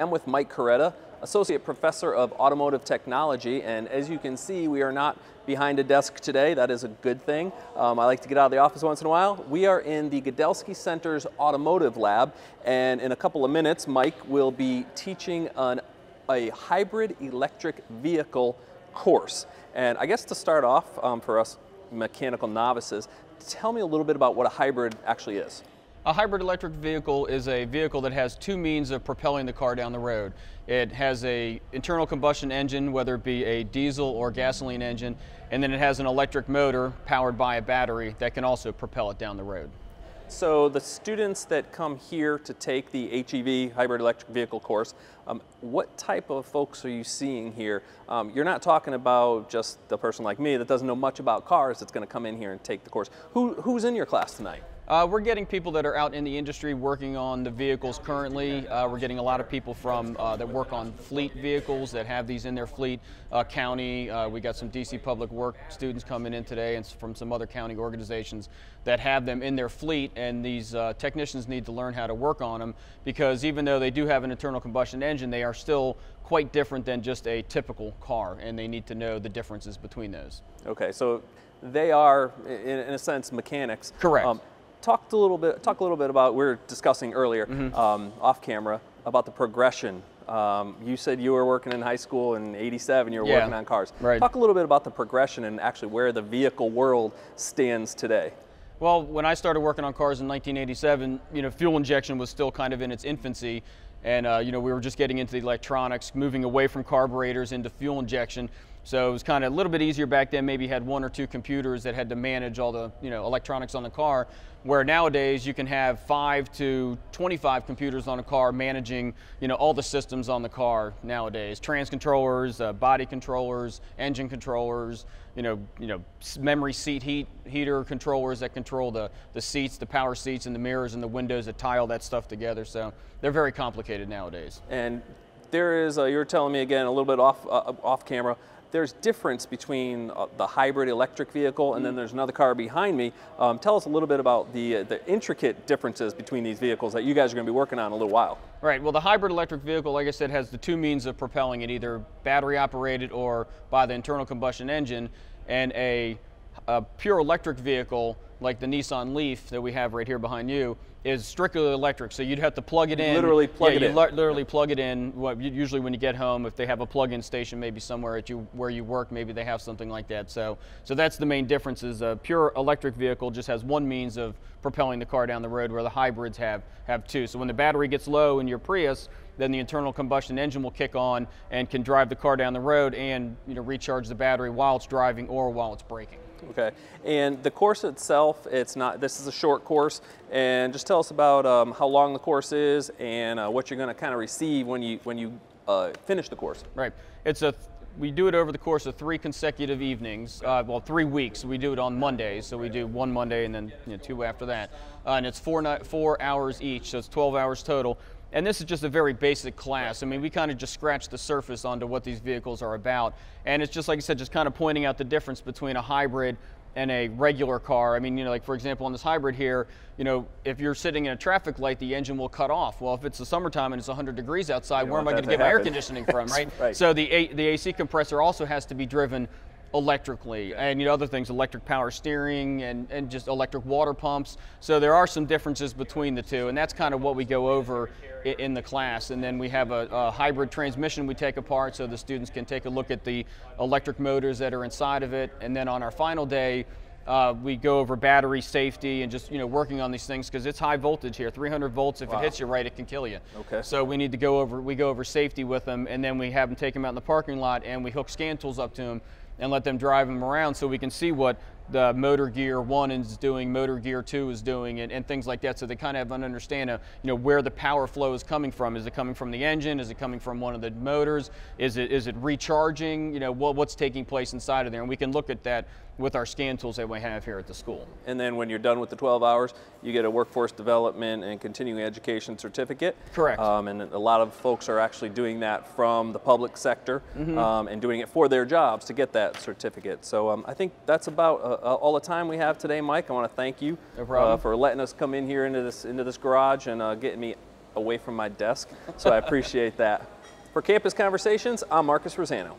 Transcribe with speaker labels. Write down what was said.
Speaker 1: I'm with Mike Coretta, Associate Professor of Automotive Technology, and as you can see, we are not behind a desk today. That is a good thing. Um, I like to get out of the office once in a while. We are in the Gudelsky Center's Automotive Lab, and in a couple of minutes, Mike will be teaching on a hybrid electric vehicle course. And I guess to start off, um, for us mechanical novices, tell me a little bit about what a hybrid actually is.
Speaker 2: A hybrid electric vehicle is a vehicle that has two means of propelling the car down the road. It has a internal combustion engine, whether it be a diesel or gasoline engine, and then it has an electric motor powered by a battery that can also propel it down the road.
Speaker 1: So the students that come here to take the HEV, hybrid electric vehicle course, um, what type of folks are you seeing here? Um, you're not talking about just the person like me that doesn't know much about cars that's going to come in here and take the course. Who, who's in your class tonight?
Speaker 2: Uh, we're getting people that are out in the industry working on the vehicles currently. Uh, we're getting a lot of people from uh, that work on fleet vehicles that have these in their fleet. Uh, county, uh, we got some DC Public Work students coming in today, and from some other county organizations that have them in their fleet. And these uh, technicians need to learn how to work on them because even though they do have an internal combustion engine, they are still quite different than just a typical car, and they need to know the differences between those.
Speaker 1: Okay, so they are, in, in a sense, mechanics.
Speaker 2: Correct. Um,
Speaker 1: talked a little bit, talk a little bit about, we were discussing earlier mm -hmm. um, off camera about the progression. Um, you said you were working in high school in 87, you were
Speaker 2: yeah,
Speaker 1: working on cars.
Speaker 2: Right.
Speaker 1: Talk a little bit about the progression and actually where the vehicle world stands today.
Speaker 2: Well, when I started working on cars in 1987, you know, fuel injection was still kind of in its infancy. And, uh, you know, we were just getting into the electronics, moving away from carburetors into fuel injection. So it was kind of a little bit easier back then. Maybe you had one or two computers that had to manage all the you know electronics on the car. Where nowadays you can have five to 25 computers on a car managing you know all the systems on the car nowadays. Trans controllers, uh, body controllers, engine controllers, you know you know memory seat heat heater controllers that control the the seats, the power seats, and the mirrors and the windows that tie all that stuff together. So they're very complicated nowadays.
Speaker 1: And there is, uh, you were telling me again a little bit off uh, off camera there's difference between uh, the hybrid electric vehicle and then there's another car behind me. Um, tell us a little bit about the, uh, the intricate differences between these vehicles that you guys are going to be working on in a little while.
Speaker 2: Right, well the hybrid electric vehicle, like I said, has the two means of propelling it, either battery operated or by the internal combustion engine, and a, a pure electric vehicle like the Nissan Leaf that we have right here behind you is strictly electric. So you'd have to plug it in.
Speaker 1: Literally plug
Speaker 2: yeah,
Speaker 1: it
Speaker 2: you
Speaker 1: in.
Speaker 2: literally plug it in. What, usually when you get home, if they have a plug-in station, maybe somewhere at you where you work, maybe they have something like that. So, so that's the main difference. Is a pure electric vehicle just has one means of propelling the car down the road, where the hybrids have have two. So when the battery gets low in your Prius, then the internal combustion engine will kick on and can drive the car down the road and you know recharge the battery while it's driving or while it's braking.
Speaker 1: Okay, and the course itself, it's not, this is a short course, and just tell us about um, how long the course is and uh, what you're going to kind of receive when you, when you uh, finish the course.
Speaker 2: Right, it's a, we do it over the course of three consecutive evenings, uh, well, three weeks. We do it on Mondays, so we do one Monday and then you know, two after that. Uh, and it's four, four hours each, so it's 12 hours total. And this is just a very basic class. I mean, we kind of just scratched the surface onto what these vehicles are about. And it's just, like I said, just kind of pointing out the difference between a hybrid and a regular car. I mean, you know, like for example, on this hybrid here, you know, if you're sitting in a traffic light, the engine will cut off. Well, if it's the summertime and it's 100 degrees outside, where am I going to get my air conditioning from, right?
Speaker 1: right?
Speaker 2: So the, A the AC compressor also has to be driven electrically and you know other things electric power steering and, and just electric water pumps. So there are some differences between the two and that's kind of what we go over in the class. And then we have a, a, hybrid transmission we take apart so the students can take a look at the electric motors that are inside of it. And then on our final day uh, we go over battery safety and just you know working on these things because it's high voltage here. 300 volts if wow. it hits you right it can kill you.
Speaker 1: Okay.
Speaker 2: So we need to go over we go over safety with them and then we have them take them out in the parking lot and we hook scan tools up to them and let them drive them around so we can see what the motor gear one is doing, motor gear two is doing, and, and things like that. So they kind of have an understanding of you know where the power flow is coming from. Is it coming from the engine? Is it coming from one of the motors? Is it is it recharging? You know what, what's taking place inside of there, and we can look at that with our scan tools that we have here at the school.
Speaker 1: And then when you're done with the 12 hours, you get a workforce development and continuing education certificate.
Speaker 2: Correct.
Speaker 1: Um, and a lot of folks are actually doing that from the public sector mm -hmm. um, and doing it for their jobs to get that certificate. So um, I think that's about uh, uh, all the time we have today, Mike. I want to thank you
Speaker 2: no uh,
Speaker 1: for letting us come in here into this into this garage and uh, getting me away from my desk, so I appreciate that. For Campus Conversations, I'm Marcus Rosano.